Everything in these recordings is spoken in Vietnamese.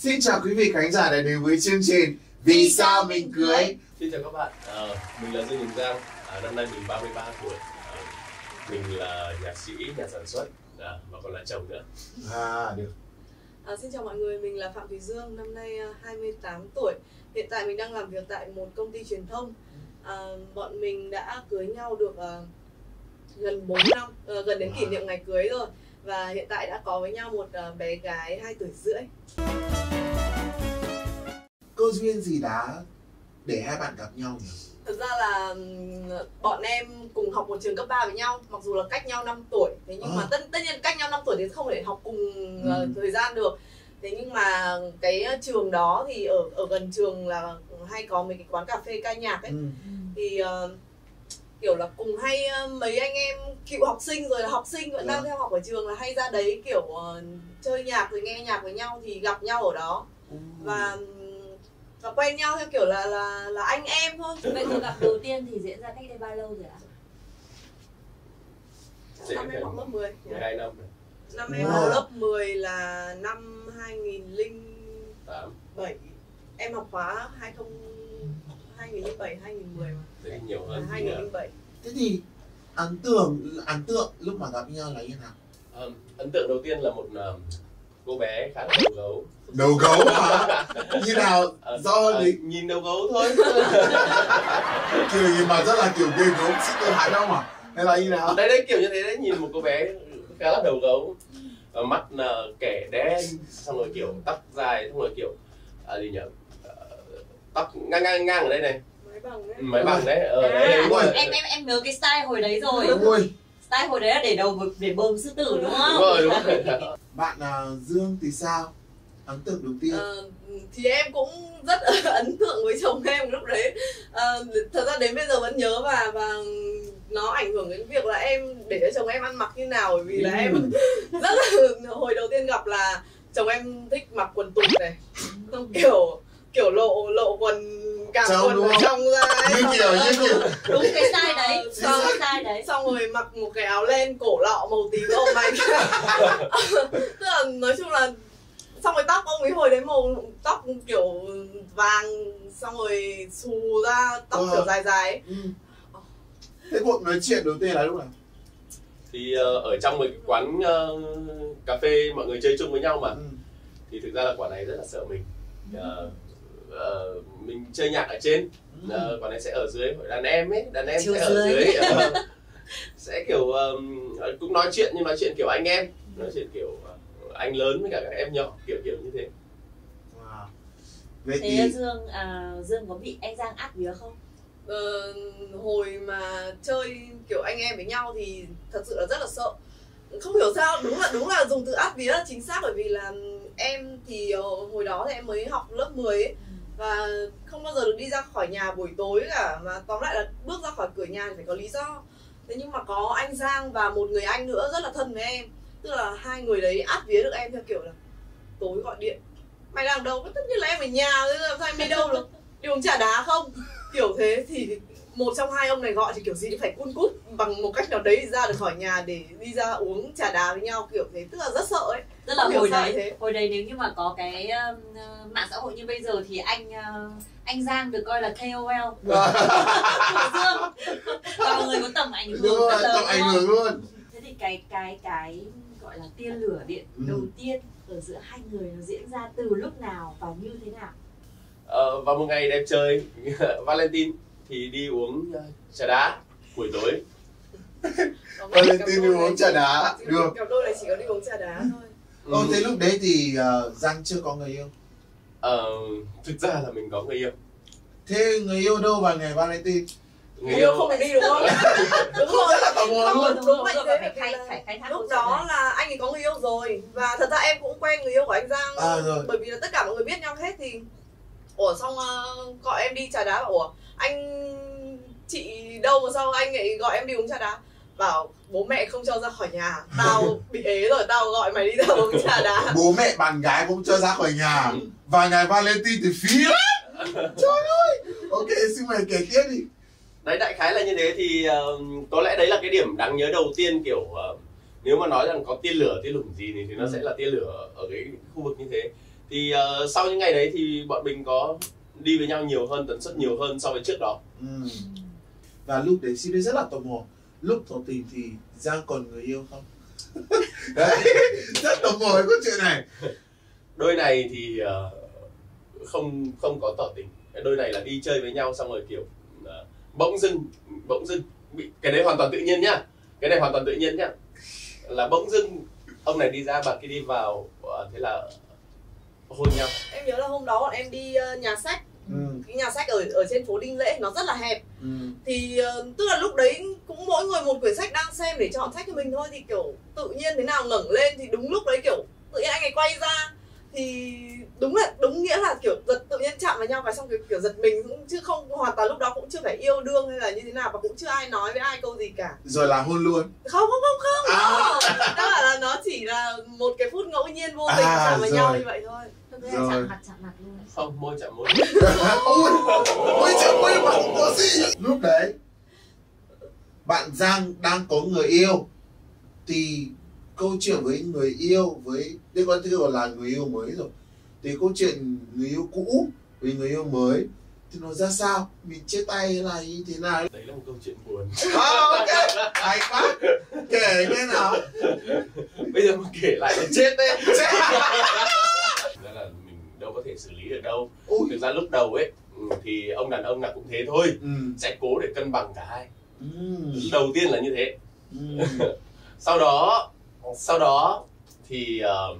Xin chào quý vị khán giả đã đến với chương trình Vì sao mình cưới? Xin chào các bạn, à, mình là Dương Đình Giang, à, năm nay mình 33 tuổi. À, Mình là nhạc sĩ, nhà sản xuất à, và còn là chồng nữa. À được. À, xin chào mọi người, mình là Phạm Thùy Dương, năm nay à, 28 tuổi. Hiện tại mình đang làm việc tại một công ty truyền thông. À, Bọn mình đã cưới nhau được à, gần 4 năm, à, gần đến kỷ niệm ngày cưới rồi Và hiện tại đã có với nhau một à, bé gái 2 tuổi rưỡi Cơ duyên gì đã để hai bạn gặp nhau nhỉ? Thật ra là bọn em cùng học một trường cấp 3 với nhau Mặc dù là cách nhau 5 tuổi Thế nhưng À. mà tất, tất nhiên cách nhau 5 tuổi thì không thể học cùng ờ, Ừ. thời gian được Thế nhưng mà cái trường đó thì ở ở gần trường là hay có mấy cái quán cà phê ca nhạc ấy Ừ. Thì ờ, kiểu là cùng hay ờ, mấy anh em cựu học sinh rồi là học sinh vẫn đang Vâng. theo học ở trường là hay ra đấy kiểu ờ, chơi nhạc rồi nghe nhạc với nhau thì gặp nhau ở đó. Và và quen nhau theo kiểu là là là anh em thôi. Vậy cuộc gặp đầu tiên thì diễn ra cách đây bao lâu rồi ạ? Năm em học lớp 10 12 năm rồi, năm em học lớp 10 là năm 2007 8 em học khóa 20 2007 2010 mà Thế thì nhiều hơn thì, à, 2007 Thế thì ấn tượng ấn tượng lúc mà gặp nhau là như nào? à, Ấn tượng đầu tiên là một à, cô bé khá là đầu gấu Đầu gấu hả? như nào? À, Do à, thì Nhìn đầu gấu thôi kiểu gì mà rất là kiểu ghê gớm sĩ cơ hại đâu mà hay là như nào? Đấy đấy kiểu như thế đấy, nhìn một cô bé khá là đầu gấu Và mắt là kẻ đen, xong rồi kiểu tóc dài, xong rồi kiểu à, gì nhỉ? Tóc ngang ngang ngang ở đây này máy bằng đấy máy bằng đấy ờ đấy, À, đấy, đúng rồi. em em em nhớ cái style hồi đấy rồi. Ôi, Style hồi đấy là để đầu để bơm sư tử đúng không? đúng rồi đúng rồi bạn à, Dương thì sao? Ấn tượng đầu tiên Ờ, thì em cũng rất ấn tượng với chồng em lúc đấy Ờ, thật ra đến bây giờ vẫn nhớ và và nó ảnh hưởng đến việc là em để cho chồng em ăn mặc như nào bởi vì là em rất là hồi đầu tiên gặp là chồng em thích mặc quần tụt này xong kiểu kiểu lộ lộ quần cả Trong quần đúng ở trong ra ấy. như kiểu như kiểu Đúng cái style đấy, đúng Xong- cái style đấy. xong rồi mặc một cái áo len cổ lọ màu tím ông này tức là nói chung là xong rồi tóc ông ấy hồi đấy màu tóc kiểu vàng xong rồi xù ra tóc Ờ. kiểu dài dài ấy. ừ. Thế cuộc nói chuyện đầu tiên là lúc nào? thì ờ, ở trong một cái quán ờ, cà phê mọi người chơi chung với nhau mà Ừ. thì thực ra là quán này rất là sợ mình Ờ, ờ, mình chơi nhạc ở trên Ừ. Ờ, quán này sẽ ở dưới đàn em ấy đàn em Chiều sẽ ở dưới. dưới ờ, sẽ kiểu ờm, cũng nói chuyện nhưng nói chuyện kiểu anh em nói chuyện kiểu ờ, anh lớn với cả các em nhỏ kiểu kiểu như thế Wow. Vậy Thế thì Dương à, Dương có bị anh Giang áp vía không? Ờ, hồi mà chơi kiểu anh em với nhau thì thật sự là rất là sợ không hiểu sao đúng là đúng là dùng từ áp vía là chính xác bởi vì là em thì hồi đó thì em mới học lớp 10 ấy và không bao giờ được đi ra khỏi nhà buổi tối cả, mà tóm lại là bước ra khỏi cửa nhà thì phải có lý do. Thế nhưng mà có anh Giang và một người anh nữa rất là thân với em. Tức là hai người đấy áp vía được em theo kiểu là tối gọi điện. Mày đang đâu? Tất nhiên là em ở nhà rồi làm sao em đi đâu được? Đi uống trà đá không? Kiểu thế thì một trong hai ông này gọi thì kiểu gì cũng phải cun cút bằng một cách nào đấy ra được khỏi nhà để đi ra uống trà đá với nhau, kiểu thế. Tức là rất sợ ấy. Tức là hồi đấy, thế. hồi đấy nếu như mà có cái uh, mạng xã hội như bây giờ thì anh uh, anh Giang được coi là KOL của Dương và người có tầm ảnh hưởng lớn, tầm ảnh hưởng luôn Thế thì cái cái cái gọi là tiên lửa điện Ừ. đầu tiên ở giữa hai người nó diễn ra từ lúc nào và như thế nào? Ờ, vào một ngày đẹp trời Valentine thì đi uống ờ, trà đá buổi tối Valentine đi uống trà đá, được. cặp đôi này chỉ có đi uống trà đá thôi Ừ, thế lúc đấy thì ờ, Giang chưa có người yêu? Ờ, thực ra là mình có người yêu. Thế người yêu đâu vào ngày Valentine? người yêu không được đi đúng không? Đúng rồi. Rất là tò mò luôn đúng, đúng, phải khai- phải khai thác lúc đó là anh ấy có người yêu rồi và thật ra em cũng quen người yêu của anh Giang. À, rồi. bởi vì là tất cả mọi người biết nhau hết thì ủa xong ờ, gọi em đi trà đá bảo ủa anh chị đâu mà sao anh lại gọi em đi uống trà đá bảo bố mẹ không cho ra khỏi nhà tao bị ế rồi tao gọi mày đi ra uống trà đá Bố mẹ bạn gái cũng cho ra khỏi nhà. Và ngày Valentine thì phí lắm. Trời ơi. Ok xin mời kể tiếp đi. Đấy đại khái là như thế thì ờ, có lẽ đấy là cái điểm đáng nhớ đầu tiên kiểu ờ, nếu mà nói rằng có tiên lửa tiên lủng gì thì, thì nó Ừ. sẽ là tiên lửa ở cái khu vực như thế. Thì ờ, sau những ngày đấy thì bọn mình có đi với nhau nhiều hơn tần suất nhiều hơn so với trước đó. Ừ. và lúc đấy xin rất là tò mò lúc tỏ tình thì giang còn người yêu không? Đấy rất tò mò câu chuyện này. Đôi này thì ờ, không không có tỏ tình. Cái đôi này là đi chơi với nhau xong rồi kiểu ờ, bỗng dưng bỗng dưng bị cái đấy hoàn toàn tự nhiên nhá. Cái này hoàn toàn tự nhiên nhá. Là bỗng dưng ông này đi ra bà kia đi vào ờ, thế là hôn nhau. Em nhớ là hôm đó bọn em đi nhà sách ừ. cái nhà sách ở ở trên phố Đinh Lễ nó rất là hẹp Ừ. thì ờ, tức là lúc đấy cũng mỗi người một quyển sách đang xem để chọn sách cho mình thôi thì kiểu tự nhiên thế nào ngẩng lên thì đúng lúc đấy kiểu tự nhiên anh ấy quay ra thì đúng là đúng nghĩa là kiểu giật tự nhiên chạm vào nhau và xong kiểu, kiểu giật mình cũng chứ không hoàn toàn lúc đó cũng chưa phải yêu đương hay là như thế nào và cũng chưa ai nói với ai câu gì cả rồi là hôn luôn không không không không À. bạn là nó chỉ là một cái phút ngẫu nhiên vô tình À, chạm vào nhau rồi. như vậy thôi Rồi. chạm mặt chạm mặt luôn. Không môi chạm môi. Ôi ôi trời ơi bạn có gì. Lúc đấy bạn giang đang có người yêu. Thì câu chuyện với người yêu với đây có thể gọi là người yêu mới rồi. Thì câu chuyện người yêu cũ với người yêu mới thì nó ra sao? Mình chia tay là như thế nào? Đấy là một câu chuyện buồn. À, ok. Hay quá. Kể nghe nào. Bây giờ mà kể lại là chết đấy. Chết. Thực ra là mình đâu có thể xử lý được đâu. Ôi. Thực ra lúc đầu ấy ừ, thì ông đàn ông nào cũng thế thôi. Ừ. sẽ cố để cân bằng cả hai. Ừ. đầu tiên là như thế. Ừ. sau đó sau đó thì ờ,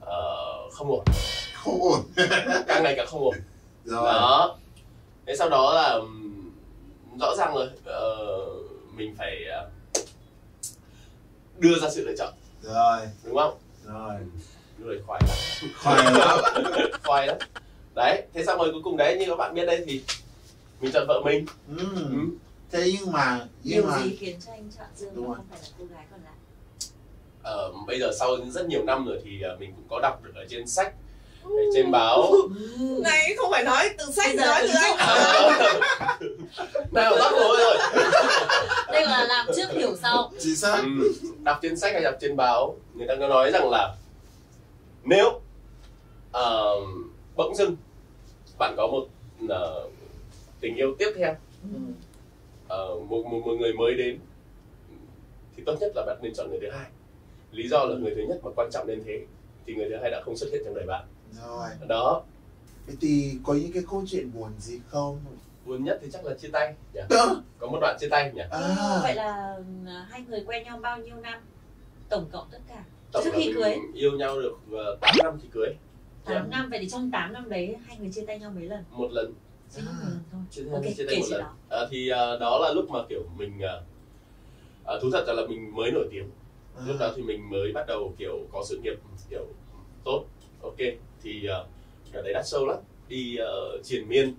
ờ, không ổn. Không ổn. Càng ngày càng không ổn. Rồi. Đó. Thế sau đó là ừm, rõ ràng rồi ờ, mình phải ờ, đưa ra sự lựa chọn. Rồi. Đúng không? Rồi người khoái lắm. Khoai lắm. Khoái lắm. Đấy thế xong rồi cuối cùng đấy như các bạn biết đây thì mình chọn vợ mình. Ừ. ừ. thế nhưng mà nhưng điều mà gì khiến cho anh chọn dương Đúng rồi. không phải là cô gái còn lại? Ờ, bây giờ sau rất nhiều năm rồi thì ờ, mình cũng có đọc được ở trên sách ở trên báo. Này không phải nói từ sách giờ nói từ anh. nào bắt lỗi rồi đây là làm trước hiểu sau. Chính xác. Ừ. đọc trên sách hay đọc trên báo? Người ta có nói rằng là nếu ờ, bỗng dưng bạn có một ờ, tình yêu tiếp theo ừ. ờ, một, một một người mới đến thì tốt nhất là bạn nên chọn người thứ hai. Lý do là người thứ nhất mà quan trọng đến thế thì người thứ hai đã không xuất hiện trong đời bạn. Rồi. Đó. Vậy thì có những cái câu chuyện buồn gì không? Buồn nhất thì chắc là chia tay nhỉ? Đó. có một đoạn chia tay nhỉ? À. Vậy là ừ, hai người quen nhau bao nhiêu năm? Tổng cộng tất cả Tổng trước khi cưới. yêu nhau được uh, 8 năm thì cưới. 8 năm vậy thì trong 8 năm đấy hai người chia tay nhau mấy lần? Một lần. À. một lần thôi. Chia tay, chia một lần. đó. Ờ, thì ờ, đó là lúc mà kiểu mình uh, thú thật là, mình mới nổi tiếng. Lúc đó thì mình mới bắt đầu kiểu có sự nghiệp kiểu tốt. Ok thì uh, ở đấy đắt sâu lắm. Đi uh, triền miên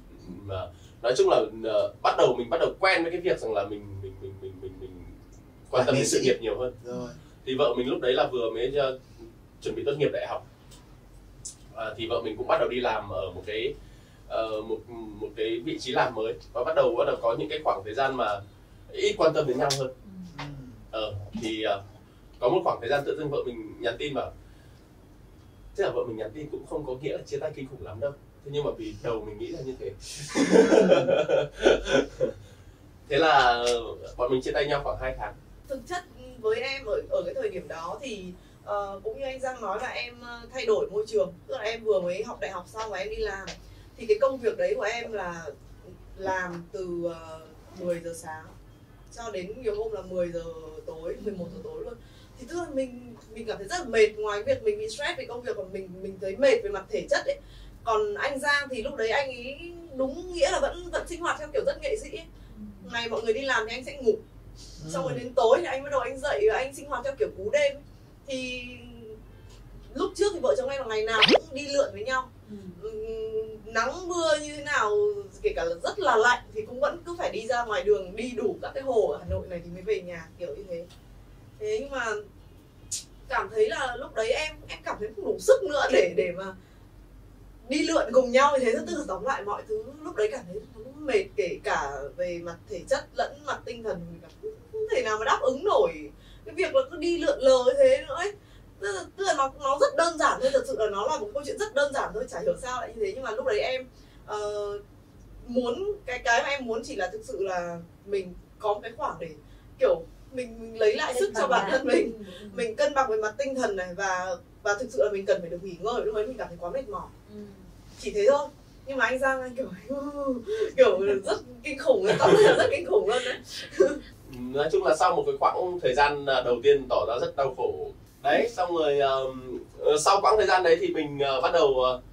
mà nói chung là ờ, bắt đầu mình bắt đầu quen với cái việc rằng là mình mình mình mình mình, mình quan tâm đến sự nghiệp nhiều hơn. Rồi thì vợ mình lúc đấy là vừa mới uh, chuẩn bị tốt nghiệp đại học. À, thì vợ mình cũng bắt đầu đi làm ở một cái uh, một một cái vị trí làm mới. Và bắt đầu bắt đầu có những cái khoảng thời gian mà ít quan tâm đến nhau hơn. Ờ thì uh, có một khoảng thời gian tự dưng vợ mình nhắn tin bảo, thế là vợ mình nhắn tin cũng không có nghĩa là chia tay kinh khủng lắm đâu. Thế nhưng mà vì đầu mình nghĩ là như thế. Thế là bọn mình chia tay nhau khoảng 2 tháng. Thực chất với em ở ở cái thời điểm đó thì uh, cũng như anh Giang nói là em ờ, thay đổi môi trường. Tức là em vừa mới học đại học xong và em đi làm. Thì cái công việc đấy của em là làm từ ờ, uh, 10 giờ sáng cho đến nhiều hôm là 10 giờ tối 11 giờ tối luôn. Thì tức là mình mình cảm thấy rất là mệt. Ngoài việc mình bị stress về công việc còn mình mình thấy mệt về mặt thể chất ấy. Còn anh Giang thì lúc đấy anh ấy đúng nghĩa là vẫn vẫn sinh hoạt theo kiểu rất nghệ sĩ ấy. ngày mọi người đi làm thì anh sẽ ngủ xong rồi đến tối thì anh bắt đầu anh dậy và anh sinh hoạt theo kiểu cú đêm. Thì lúc trước thì vợ chồng em là ngày nào cũng đi lượn với nhau. Ừ. Ừm, nắng mưa như thế nào kể cả là rất là lạnh thì cũng vẫn cứ phải đi ra ngoài đường đi đủ các cái hồ ở Hà Nội này thì mới về nhà kiểu như thế. Thế nhưng mà cảm thấy là lúc đấy em em cảm thấy không đủ sức nữa để để mà đi lượn cùng nhau như thế. Tức là tóm lại mọi thứ lúc đấy cảm thấy nó mệt kể cả về mặt thể chất lẫn mặt tinh thần mình cảm thấy không thể nào mà đáp ứng nổi. Cái việc là cứ đi lượn lờ như thế nữa ấy. Tức là, tức là nó nó rất đơn giản thôi thật sự là nó là một câu chuyện rất đơn giản thôi chả hiểu sao lại như thế. Nhưng mà lúc đấy em uh, muốn cái cái mà em muốn chỉ là thực sự là mình có một cái khoảng để kiểu mình, mình lấy lại sức cho bản thân mình. Mình cân bằng về mặt tinh thần này và và thực sự là mình cần phải được nghỉ ngơi lúc đấy mình cảm thấy quá mệt mỏi. Ừ. chỉ thế thôi nhưng mà anh Giang anh kiểu kiểu rất kinh khủng là rất kinh khủng luôn đấy. Nói chung là sau một cái khoảng thời gian à, đầu tiên tỏ ra rất đau khổ. Đấy xong rồi um, ờ, sau quãng thời gian đấy thì mình uh, bắt đầu uh,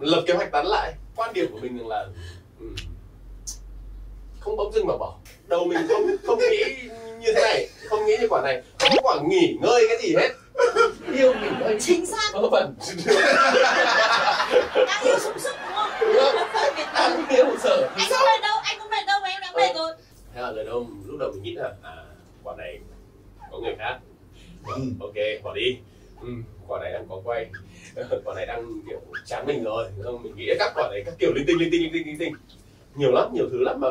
lập kế hoạch tán lại. Quan điểm của mình rằng là um, không bỗng dưng mà bỏ. Đầu mình không không nghĩ như thế này không nghĩ như quả này không có quả nghỉ ngơi cái gì hết. Yêu ngơi chính xác. Vẩn đang yêu sung sức đúng không? Đang yêu anh không mệt đâu anh không mệt đâu mà em đã mệt rồi. Thế là lần đầu lúc đầu mình nghĩ là à quả này có người khác. Ừ. ok bỏ đi. Ừ, quả này đang có quay. Quả này đang kiểu chán mình rồi. Không? Mình nghĩ các quả này các kiểu linh tinh linh tinh linh tinh linh tinh. Nhiều lắm nhiều thứ lắm mà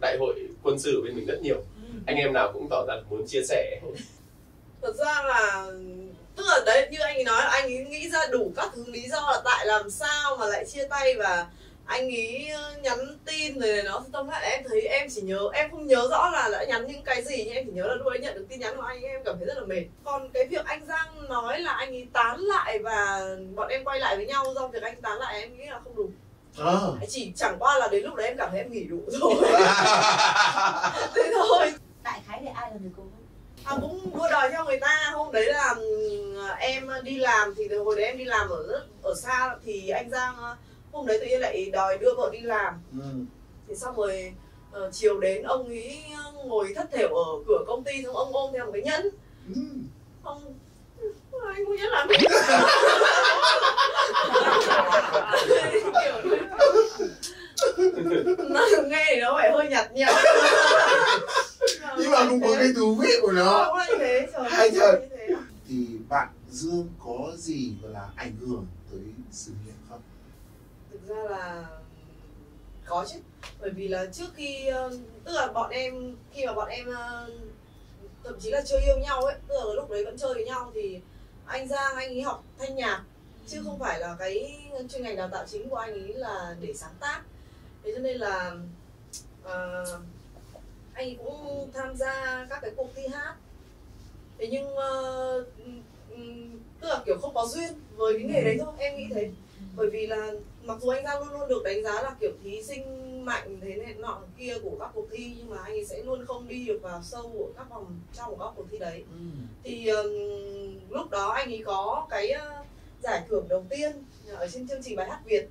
đại hội quân sự bên mình rất nhiều. Anh em nào cũng tỏ ra muốn chia sẻ. Thật ra là tức là đấy như anh ấy nói là anh ấy nghĩ ra đủ các thứ lý do là tại làm sao mà lại chia tay và anh ấy ờ, nhắn tin rồi này nó tóm lại em thấy em chỉ nhớ em không nhớ rõ là đã nhắn những cái gì nhưng em chỉ nhớ là lúc ấy nhận được tin nhắn của anh ấy, em cảm thấy rất là mệt. Còn cái việc anh Giang nói là anh ấy tán lại và bọn em quay lại với nhau do việc anh tán lại em nghĩ là không đúng Ờ. chỉ chẳng qua là đến lúc đấy em cảm thấy em nghỉ đủ rồi. Thế thôi. Đại khái để ai là người vấn à, cũng đua đòi theo người ta. Hôm đấy là ừm, em đi làm thì hồi đấy em đi làm ở rất ở xa thì anh Giang ờ, hôm đấy tự nhiên lại đòi đưa vợ đi làm. Ừ. thì xong rồi ờ, chiều đến ông ấy ngồi thất thểu ở cửa công ty xong ông ôm theo một cái nhẫn. Ừ. ông anh mua nhẫn làm gì? Kiểu nó nghe thì nó phải hơi nhạt nhẽo mà cũng có cái thú vị của nó là trời Hay thật. thế. thì bạn Dương có gì gọi là ảnh hưởng tới sự nghiệp không? thực ra là có chứ bởi vì là trước khi ờ, tức là bọn em khi mà bọn em ờ, thậm chí là chơi yêu nhau ấy tức là lúc đấy vẫn chơi với nhau thì anh Giang anh ấy học thanh nhạc chứ không phải là cái chuyên ngành đào tạo chính của anh ấy là để sáng tác thế cho nên là ờ, anh ấy cũng tham gia các cái cuộc thi hát. Thế nhưng ừm, tức là kiểu không có duyên với cái nghề đấy thôi em nghĩ thế. Bởi vì là mặc dù anh Giang luôn luôn được đánh giá là kiểu thí sinh mạnh thế này nọ kia của các cuộc thi nhưng mà anh ấy sẽ luôn không đi được vào sâu của các vòng trong của các cuộc thi đấy. Thì ừm, lúc đó anh ấy có cái ờ, giải thưởng đầu tiên ở trên chương trình bài hát Việt.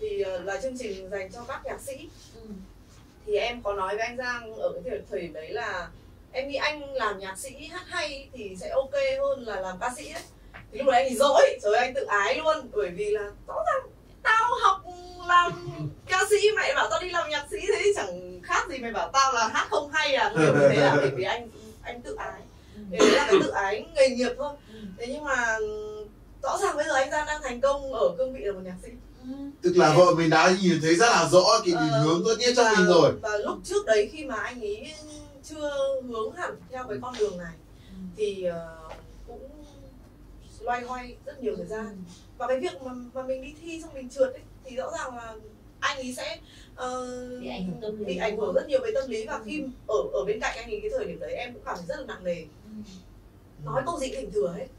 Thì ờ, là chương trình dành cho các nhạc sĩ thì em có nói với anh Giang ở cái thời, thời điểm đấy là em nghĩ anh làm nhạc sĩ hát hay thì sẽ ok hơn là làm ca sĩ đấy. Thì lúc đấy anh ấy dỗi rồi anh tự ái luôn. Bởi vì là rõ ràng tao học làm ca sĩ mày bảo tao đi làm nhạc sĩ thế thì chẳng khác gì mày bảo tao là hát không hay à. Kiểu như thế là bởi vì anh anh tự ái. Thì đấy là cái tự ái nghề nghiệp thôi. Thế nhưng mà rõ ràng bây giờ anh Giang đang thành công ở cương vị là một nhạc sĩ Tức là vợ mình đã nhìn thấy rất là rõ cái định Ờ, hướng tốt nhất cho và, mình rồi. và lúc trước đấy khi mà anh ấy chưa hướng hẳn theo cái con đường này thì ờ, cũng loay hoay rất nhiều thời gian. Và cái việc mà, mà mình đi thi xong mình trượt ấy, thì rõ ràng là anh ấy sẽ ờ, Bị ảnh hưởng tâm lý. bị ảnh hưởng rất nhiều về tâm lý. Và khi ở ở bên cạnh anh ấy cái thời điểm đấy em cũng cảm thấy rất là nặng nề. Nói câu gì cũng thỉnh thừa hết. Ừ.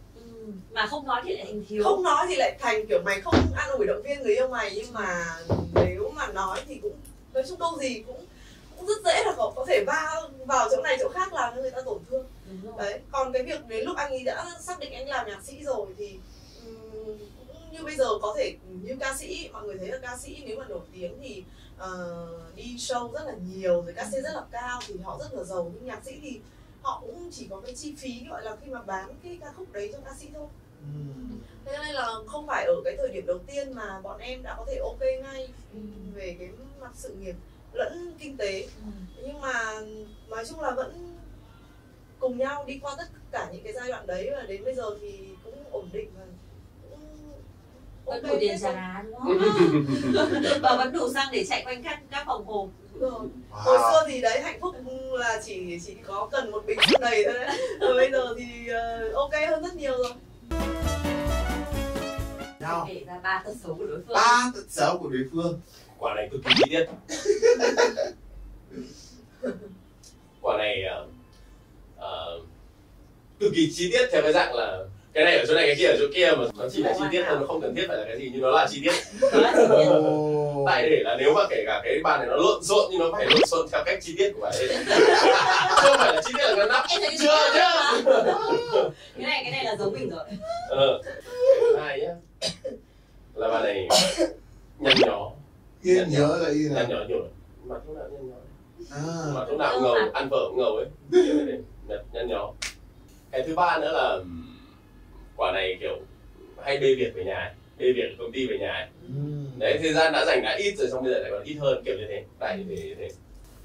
mà không nói thì lại thành thiếu. Không nói thì lại thành kiểu mày không an ủi động viên người yêu mày nhưng mà nếu mà nói thì cũng nói chung câu gì cũng cũng rất dễ là có, có thể va vào chỗ này chỗ khác làm cho người ta tổn thương. Đấy còn cái việc đến lúc anh ấy đã xác định anh làm nhạc sĩ rồi thì ừm, cũng như bây giờ có thể như ca sĩ mọi người thấy là ca sĩ nếu mà nổi tiếng thì ờ, đi show rất là nhiều rồi ca sĩ rất là cao thì họ rất là giàu nhưng nhạc sĩ thì họ cũng chỉ có cái chi phí gọi là khi mà bán cái ca khúc đấy cho ca sĩ thôi Ừ. thế nên là không phải ở cái thời điểm đầu tiên mà bọn em đã có thể ok ngay về cái mặt sự nghiệp lẫn kinh tế Ừ. nhưng mà nói chung là vẫn cùng nhau đi qua tất cả những cái giai đoạn đấy và đến bây giờ thì cũng ổn định và vẫn đủ tiền trả đúng không và vẫn đủ xăng để chạy quanh các các phòng Đúng rồi. hồi wow. xưa thì đấy hạnh phúc là chỉ chỉ có cần một bình xăng đầy thôi. Đấy rồi bây giờ thì ờ, ok hơn rất nhiều rồi. Nhau kể ra ba tật xấu của đối phương. Ba tật xấu của đối phương. Quả này cực kỳ chi tiết. Quả này ờ, ờ, cực kỳ chi tiết theo cái dạng là cái này ở chỗ này cái kia ở chỗ kia mà nó chỉ là chi tiết thôi nó không cần thiết phải là cái gì nhưng nó là chi tiết. Tại để là nếu mà kể cả cái bàn này nó lộn xộn nhưng nó phải lộn xộn theo cách chi tiết của bạn ấy. Không phải là chi tiết là ngăn nắp. Chưa này chưa. Cái này cái này là giống mình rồi. Ờ. Hai nhá. Là bạn này nhăn nhó. Yên nhớ là yên nhăn là nhó nhiều mặt lúc nào nhăn nhó à. mà lúc nào ngầu ăn phở cũng ngầu ấy. Nhăn nhó. Cái thứ ba nữa là quả này kiểu hay bê việc về nhà ấy, bê việc công ty về nhà ấy. Ừm. đấy thời gian đã dành đã ít rồi xong bây giờ lại còn ít hơn kiểu như thế tại như thế, như thế.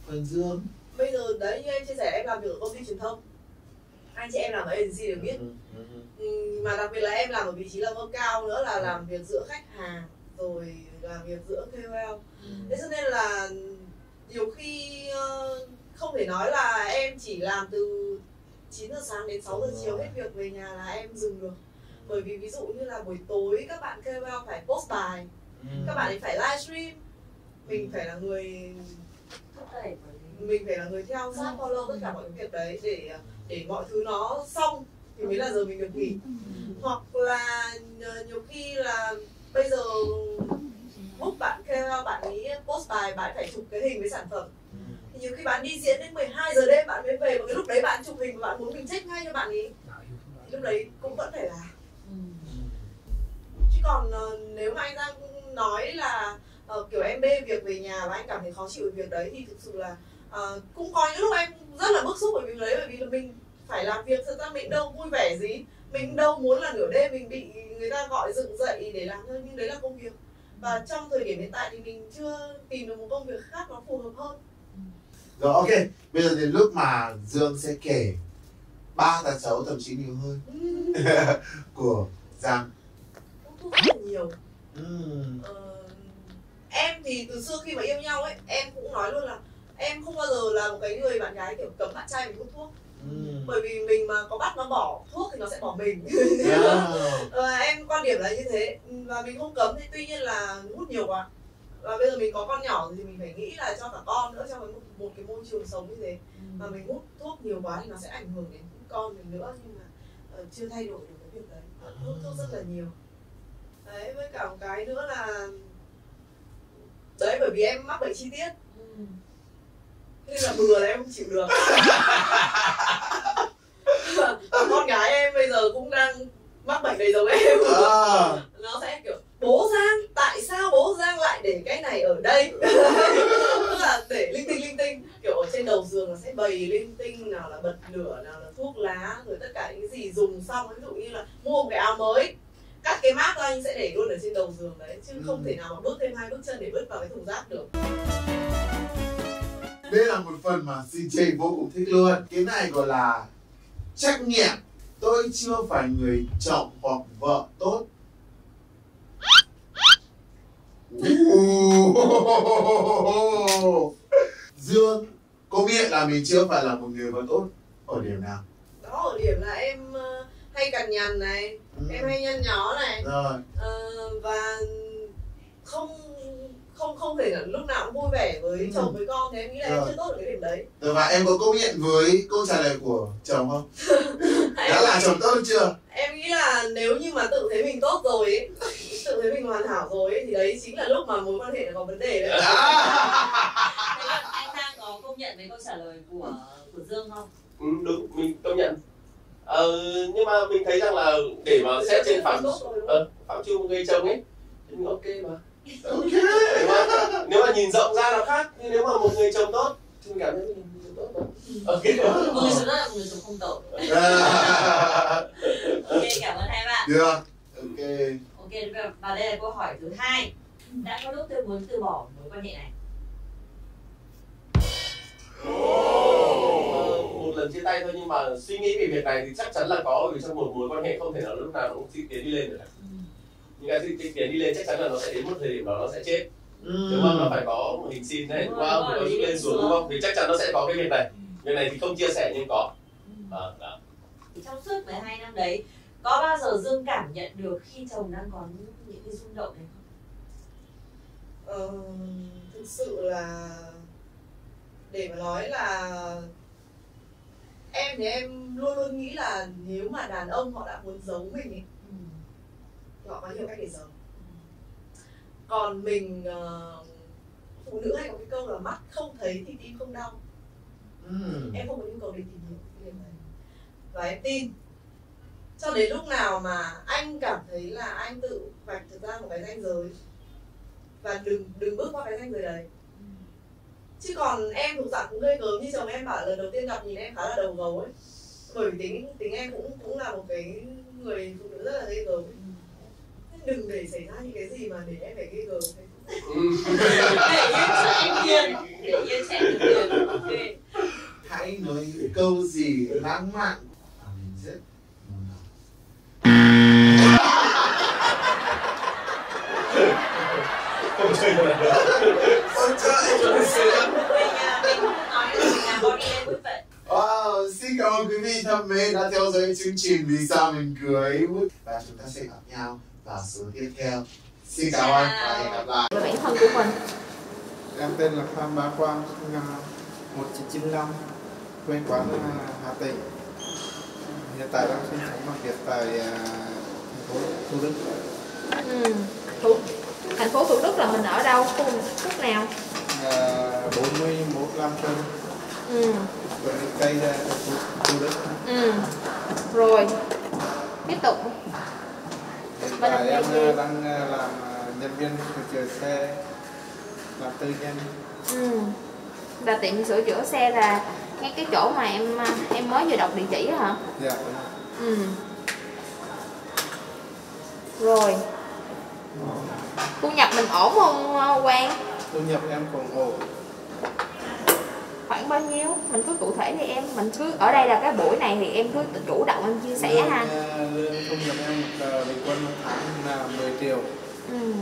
phần dương bây giờ đấy như em chia sẻ em làm việc ở công ty truyền thông anh chị em làm ở agency đều biết Ừ, ừ, ừ. Ừ, mà đặc biệt là em làm ở vị trí level cao nữa là làm việc giữa khách hàng rồi làm việc giữa KOL thế cho nên là nhiều khi ờ, không thể nói là em chỉ làm từ 9 giờ sáng đến 6 giờ chiều hết việc về nhà là em dừng được bởi vì ví dụ như là buổi tối các bạn KOL phải post bài Ừ. các bạn ấy phải livestream mình phải là người mình phải là người theo sát follow tất cả mọi cái việc đấy để để mọi thứ nó xong thì mới là giờ mình được nghỉ. Hoặc là ờ, nhiều khi là bây giờ book bạn KOL bạn ấy post bài bạn phải chụp cái hình với sản phẩm. Ừ nhiều khi bạn đi diễn đến 12 giờ đêm bạn mới về và cái lúc đấy bạn chụp hình và bạn muốn mình trách ngay cho bạn ấy thì lúc đấy cũng vẫn phải làm chứ còn uh, nếu mà anh đang nói là uh, kiểu em bê việc về nhà và anh cảm thấy khó chịu về việc đấy thì thực sự là uh, cũng có những lúc em rất là bức xúc bởi vì đấy bởi vì là mình phải làm việc thật ra mình đâu vui vẻ gì. Mình đâu muốn là nửa đêm mình bị người ta gọi dựng dậy để làm thôi nhưng đấy là công việc. Và trong thời điểm hiện tại thì mình chưa tìm được một công việc khác nó phù hợp hơn rồi ok. Bây giờ đến lúc mà dương sẽ kể ba tật xấu thậm chí nhiều hơn của giang. Hút thuốc rất là nhiều. Ừm. Ờ, em thì từ xưa khi mà yêu nhau ấy em cũng nói luôn là em không bao giờ là một cái người bạn gái kiểu cấm bạn trai mình hút thuốc. Ừm. bởi vì mình mà có bắt nó bỏ thuốc thì nó sẽ bỏ mình. Yeah. Ờ, em quan điểm là như thế. Và mình không cấm thì tuy nhiên là hút nhiều quá và bây giờ mình có con nhỏ thì mình phải nghĩ là cho cả con nữa trong một, một cái môi trường sống như thế. Mà mình hút thuốc nhiều quá thì nó sẽ ảnh hưởng đến con mình nữa nhưng mà ờ, chưa thay đổi được cái việc đấy. Hút thuốc rất là nhiều. Đấy với cả một cái nữa là đấy bởi vì em mắc bệnh chi tiết. Ừ. nên là bừa là em không chịu được. Con gái em bây giờ cũng đang mắc bệnh này giống em À. nó sẽ kiểu bố Giang tại sao bố Giang lại để cái này ở đây? Tức là để linh tinh linh tinh. Kiểu ở trên đầu giường nó sẽ bày linh tinh nào là bật lửa nào là thuốc lá rồi tất cả những gì dùng xong. Ví dụ như là mua một cái áo mới. Cắt cái ra anh sẽ để luôn ở trên đầu giường đấy chứ không Ừ. thể nào mà bước thêm hai bước chân để vứt vào cái thùng rác được. Đây là một phần mà CJ vô cùng thích luôn. Cái này gọi là trách nhiệm. Tôi chưa phải người chồng hoặc vợ tốt. Dương có biết là mình chưa phải là một người vợ tốt ở điểm nào đó ở điểm là em ờ, hay cằn nhằn này Ừ. em hay nhăn nhó này rồi Ờ, và không không không thể là lúc nào cũng vui vẻ với Ừ. chồng với con thì em nghĩ là em Rồi. chưa tốt ở cái điểm đấy Rồi và em có công nhận với câu trả lời của chồng không? Đã là chồng tốt chưa? em nghĩ là nếu như mà tự thấy mình tốt rồi ấy, thấy mình hoàn hảo rồi ấy, thì đấy chính là lúc mà mối quan hệ nó có vấn đề đấy Thế còn anh Giang có công nhận với câu trả lời của của Dương không? ừ, đúng mình công nhận ờ, nhưng mà mình thấy rằng là để mà xét trên phạm tốt ờ, phạm trù một người chồng ấy thì mình ok mà Ok. nếu mà, nếu mà nhìn rộng ra là khác nhưng nếu mà một người chồng tốt thì mình cảm thấy mình tốt mà ok Một người chồng rất là một người chồng không tốt. À, Ok, cảm ơn hai bạn. Được. Ok. Ok, và đây là câu hỏi thứ hai. Đã có lúc tôi muốn từ bỏ mối quan hệ này. Ờ, một lần chia tay thôi nhưng mà suy nghĩ về việc này thì chắc chắn là có vì trong một mối quan hệ không thể nào lúc nào nó cũng tiến đi lên được nhưng cái tiến đi lên chắc chắn là nó sẽ đến một thời điểm đó nó sẽ chết. Ừ. đúng không nó phải có một hình xin này Đúng qua rồi, có đi lên xuống đúng không? Thì chắc chắn nó sẽ có cái việc này. Việc này thì không chia sẻ nhưng có. À, đó. Thì trong suốt 12 năm đấy có bao giờ Dương cảm nhận được khi chồng đang có những cái rung động này không? Ờ, thực sự là để mà nói là em thì em luôn luôn nghĩ là nếu mà đàn ông họ đã muốn giấu mình ấy, Ừ. thì họ có nhiều cách để giấu còn mình ờ, phụ nữ hay có cái câu là mắt không thấy thì tim không đau Ừ. em không có nhu cầu để tìm hiểu cái điều này và em tin cho đến lúc nào mà anh cảm thấy là anh tự vạch thực ra một cái ranh giới và đừng đừng bước qua cái ranh giới đấy. Chứ còn em thuộc dạng cũng gây gớm như chồng em bảo lần đầu tiên gặp nhìn em khá là đầu gấu ấy. Bởi vì tính tính em cũng cũng là một cái người phụ nữ rất là gây gớm đừng để xảy ra những cái gì mà để em phải gây gớm. Ừ. để yên cho em yên để yên cho em được yên ok. Hãy nói câu gì lãng mạn à, mình rất muốn nói. không chơi được nữa Ôi trời Chuẩn sướng. mình à, mình nói là mình làm body language vậy Wow, xin cảm ơn quý vị thân mến đã theo dõi chương trình Vì sao mình cười và chúng ta sẽ gặp nhau vào số tiếp theo. Xin cảm ơn và hẹn gặp lại. về bản thân của mình Em tên là Phan Bá Quang, sinh năm 1995, quê quán Hà Tĩnh. Hiện tại đang sinh sống làm việc tại à, thành phố Thủ Đức. ừ. Thủ, thành phố Thủ Đức mình ở đâu khu khúc nào À, 41 Lam Sơn, ừ. thành phố Thủ Đức. Ừ. rồi tiếp tục Hiện tại em nghề gì? đang à, làm à, nhân viên sửa chữa xe, làm tư nhân. ừ. là tiệm sửa chữa xe là ngay cái chỗ mà em em mới vừa đọc địa chỉ hả Dạ, ừ. rồi thu nhập mình ổn không ờ, Quang? Thu nhập em cũng ổn. khoảng bao nhiêu? Mình cứ cụ thể đi em. Mình cứ ở đây là cái buổi này thì em cứ chủ động em chia sẻ Lương, ha. à, lương thu nhập em à, bình quân một tháng là 10 triệu. ừ.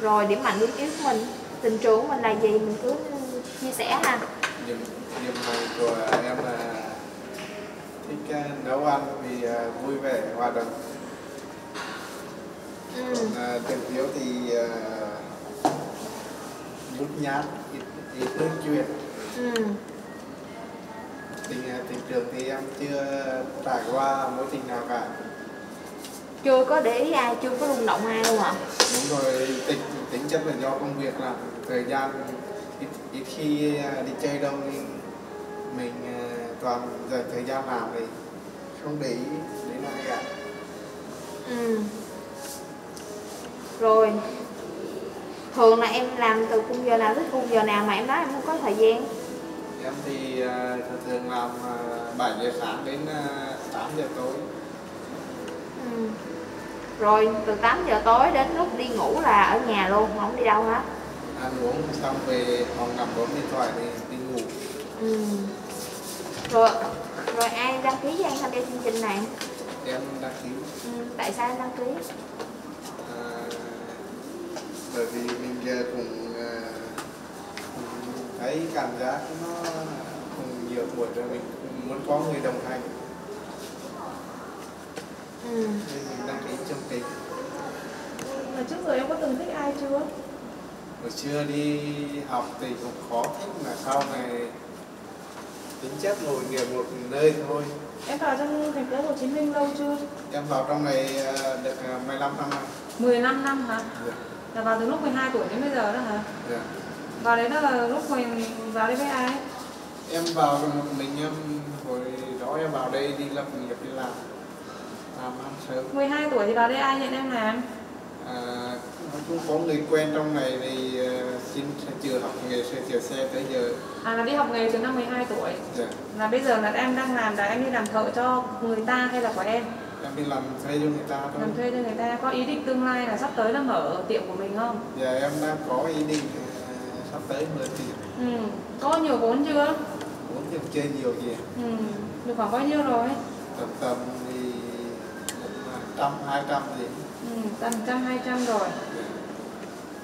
rồi điểm mạnh điểm yếu của mình tình trường của mình là gì? Mình cứ chia sẻ ha. Điểm điểm mạnh của em là thích à, nấu ăn vì vui vẻ hòa đồng ừ. còn à, điểm yếu thì à, bút nhát ít, ít nói chuyện Ừ. tình à, tình trường thì em chưa trải qua mối tình nào cả chưa có để ý ai chưa có rung động ai luôn ạ đúng rồi tính tính chất là do công việc làm thời gian ít, ít khi à, đi chơi đâu nên mình toàn dành thời gian làm thì không để ý đến ai cả ừ. Rồi. Thường là em làm từ khung giờ nào tới khung giờ nào mà em nói em không có thời gian? Em thì à, thường thường làm à, 7 giờ sáng đến à, 8 giờ tối. Ừ. rồi từ 8 giờ tối đến lúc đi ngủ là ở nhà luôn không đi đâu hết. Ăn uống xong về phòng nằm bấm điện thoại thì đi ngủ. Ừ. rồi rồi ai đăng ký cho em tham gia chương trình này? Em đăng ký. Ừ. tại sao em đăng ký bởi vì mình cũng à, cũng thấy cảm giác nó cũng nhiều tuổi rồi mình cũng muốn có người đồng hành ừ. nên mình đăng ký chương trình mà trước giờ em có từng thích ai chưa hồi xưa đi học thì cũng khó thích mà sau này tính chất ngồi nghiệp một nơi thôi Em vào trong thành phố Hồ Chí Minh lâu chưa? em vào trong này à, được à, 15 năm rồi 15 năm hả? Dạ. Là vào từ lúc 12 tuổi đến bây giờ đó hả? Dạ. Vào đấy là lúc mình vào đây với ai? em vào một mình em hồi đó em vào đây đi lập nghiệp đi làm làm ăn sớm 12 tuổi thì vào đây ai nhận em làm? à, nó cũng có người quen trong này thì uh, xin chưa học nghề sửa chữa xe tới giờ À là đi học nghề từ năm 12 tuổi dạ. Là bây giờ là em đang làm là em đi làm thợ cho người ta hay là của em? Em đi làm thuê cho người ta thôi Làm thuê cho người ta có ý định tương lai là sắp tới là mở tiệm của mình không? dạ em đang có ý định à, sắp tới mở tiệm Ừ. Có nhiều vốn chưa? muốn được chơi nhiều gì Ừ. Được khoảng bao nhiêu rồi? tầm tầm thì trăm hai trăm gì ừ, tầm trăm hai trăm rồi